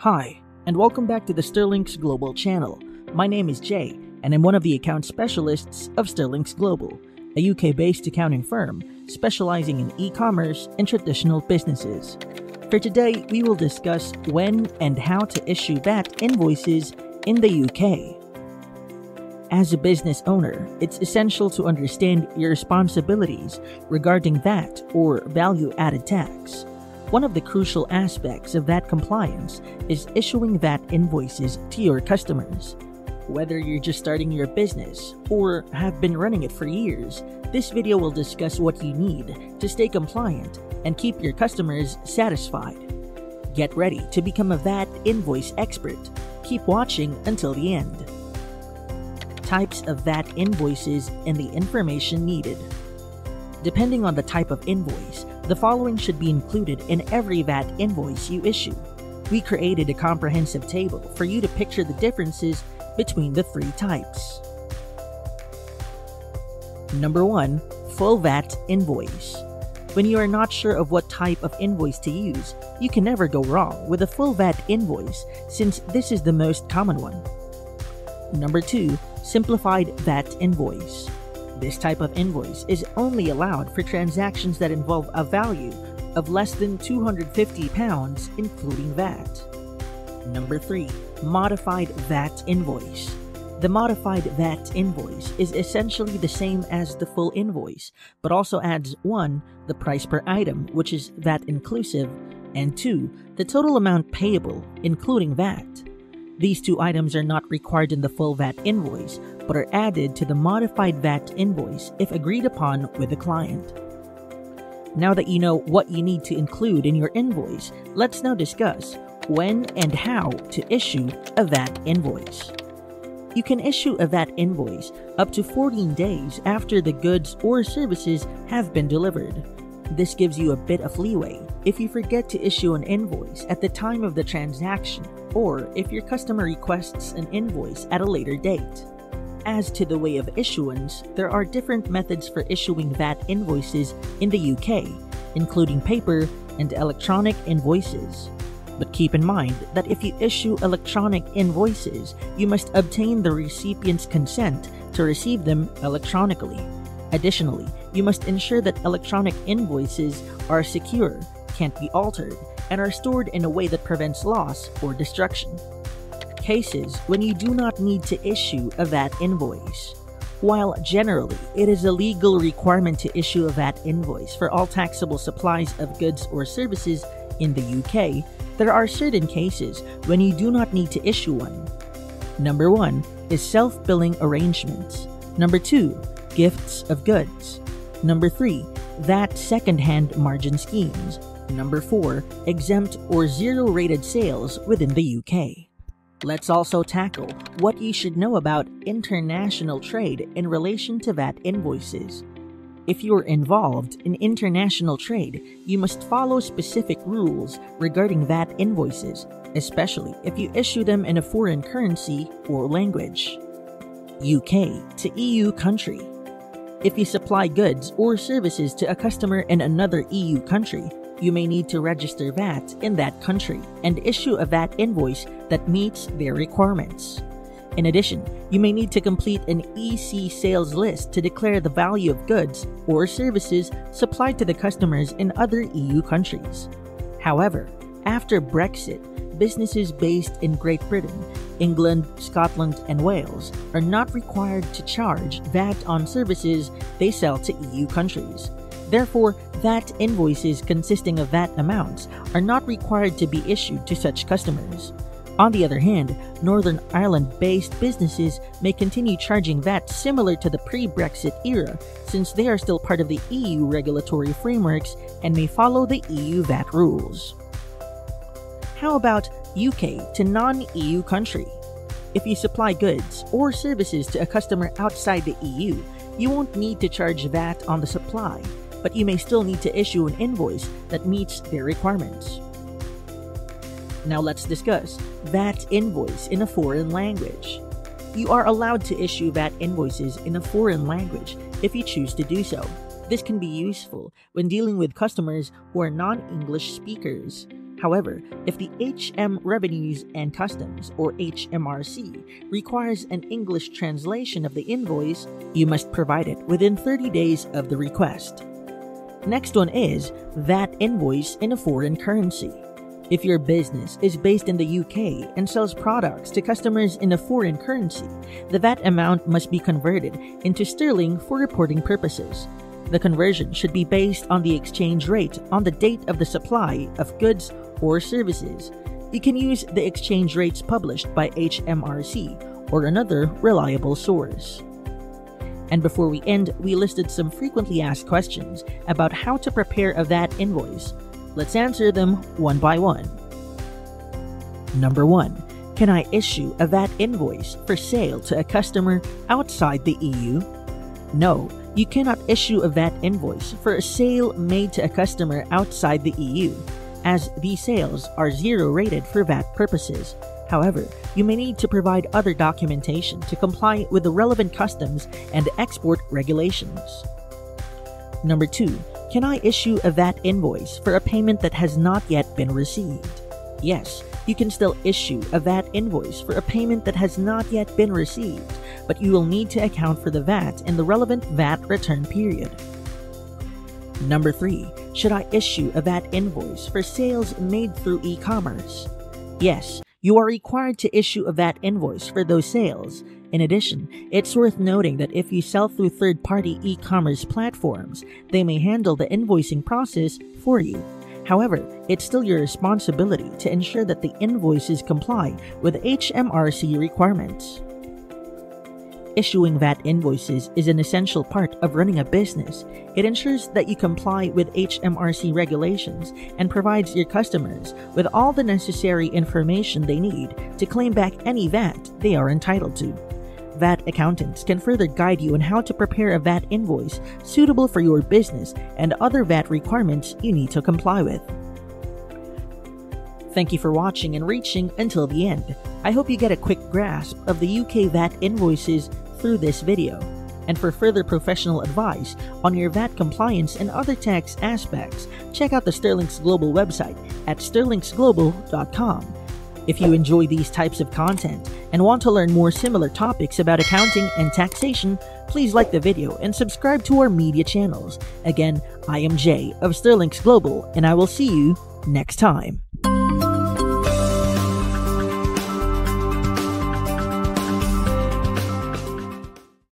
Hi, and welcome back to the Sterlinx Global channel. My name is Jay, and I'm one of the account specialists of Sterlinx Global, a UK based accounting firm specializing in e commerce and traditional businesses. For today, we will discuss when and how to issue VAT invoices in the UK. As a business owner, it's essential to understand your responsibilities regarding VAT or value added tax. One of the crucial aspects of VAT compliance is issuing VAT invoices to your customers. Whether you're just starting your business or have been running it for years, this video will discuss what you need to stay compliant and keep your customers satisfied. Get ready to become a VAT invoice expert. Keep watching until the end. Types of VAT invoices and the information needed. Depending on the type of invoice, the following should be included in every VAT invoice you issue. We created a comprehensive table for you to picture the differences between the three types. Number 1. Full VAT Invoice When you are not sure of what type of invoice to use, you can never go wrong with a full VAT invoice since this is the most common one. Number 2. Simplified VAT Invoice this type of invoice is only allowed for transactions that involve a value of less than £250, including VAT. Number 3. Modified VAT Invoice. The modified VAT invoice is essentially the same as the full invoice, but also adds 1. the price per item, which is VAT inclusive, and 2. the total amount payable, including VAT. These two items are not required in the full VAT invoice, but are added to the modified VAT invoice if agreed upon with the client. Now that you know what you need to include in your invoice, let's now discuss when and how to issue a VAT invoice. You can issue a VAT invoice up to 14 days after the goods or services have been delivered. This gives you a bit of leeway if you forget to issue an invoice at the time of the transaction or if your customer requests an invoice at a later date. As to the way of issuance, there are different methods for issuing VAT invoices in the UK, including paper and electronic invoices. But keep in mind that if you issue electronic invoices, you must obtain the recipient's consent to receive them electronically. Additionally, you must ensure that electronic invoices are secure, can't be altered, and are stored in a way that prevents loss or destruction. Cases when you do not need to issue a VAT invoice. While generally it is a legal requirement to issue a VAT invoice for all taxable supplies of goods or services in the UK, there are certain cases when you do not need to issue one. Number 1 is self billing arrangements. Number 2 gifts of goods. Number 3, VAT second-hand margin schemes. Number 4, exempt or zero rated sales within the UK. Let's also tackle what you should know about international trade in relation to VAT invoices. If you're involved in international trade, you must follow specific rules regarding VAT invoices, especially if you issue them in a foreign currency or language. UK to EU country if you supply goods or services to a customer in another EU country, you may need to register VAT in that country and issue a VAT invoice that meets their requirements. In addition, you may need to complete an EC sales list to declare the value of goods or services supplied to the customers in other EU countries. However, after Brexit, businesses based in Great Britain, England, Scotland, and Wales are not required to charge VAT on services they sell to EU countries. Therefore, VAT invoices consisting of VAT amounts are not required to be issued to such customers. On the other hand, Northern Ireland based businesses may continue charging VAT similar to the pre Brexit era since they are still part of the EU regulatory frameworks and may follow the EU VAT rules. How about UK to non EU country? If you supply goods or services to a customer outside the EU, you won't need to charge VAT on the supply, but you may still need to issue an invoice that meets their requirements. Now let's discuss VAT invoice in a foreign language. You are allowed to issue VAT invoices in a foreign language if you choose to do so. This can be useful when dealing with customers who are non English speakers. However, if the HM Revenues and Customs, or HMRC, requires an English translation of the invoice, you must provide it within 30 days of the request. Next one is VAT invoice in a foreign currency. If your business is based in the UK and sells products to customers in a foreign currency, the VAT amount must be converted into sterling for reporting purposes. The conversion should be based on the exchange rate on the date of the supply of goods or services. You can use the exchange rates published by HMRC or another reliable source. And before we end, we listed some frequently asked questions about how to prepare a VAT invoice. Let's answer them one by one. Number 1. Can I issue a VAT invoice for sale to a customer outside the EU? No, you cannot issue a VAT invoice for a sale made to a customer outside the EU, as these sales are zero rated for VAT purposes. However, you may need to provide other documentation to comply with the relevant customs and export regulations. Number 2. Can I issue a VAT invoice for a payment that has not yet been received? Yes, you can still issue a VAT invoice for a payment that has not yet been received, but you will need to account for the VAT in the relevant VAT return period. Number 3. Should I issue a VAT invoice for sales made through e commerce? Yes, you are required to issue a VAT invoice for those sales. In addition, it's worth noting that if you sell through third party e commerce platforms, they may handle the invoicing process for you. However, it's still your responsibility to ensure that the invoices comply with HMRC requirements. Issuing VAT invoices is an essential part of running a business. It ensures that you comply with HMRC regulations and provides your customers with all the necessary information they need to claim back any VAT they are entitled to. VAT accountants can further guide you on how to prepare a VAT invoice suitable for your business and other VAT requirements you need to comply with. Thank you for watching and reaching until the end. I hope you get a quick grasp of the UK VAT invoices through this video. And for further professional advice on your VAT compliance and other tax aspects, check out the Sterlinx Global website at sterlinxglobal.com. If you enjoy these types of content and want to learn more similar topics about accounting and taxation, please like the video and subscribe to our media channels. Again, I am Jay of Sterlinx Global, and I will see you next time.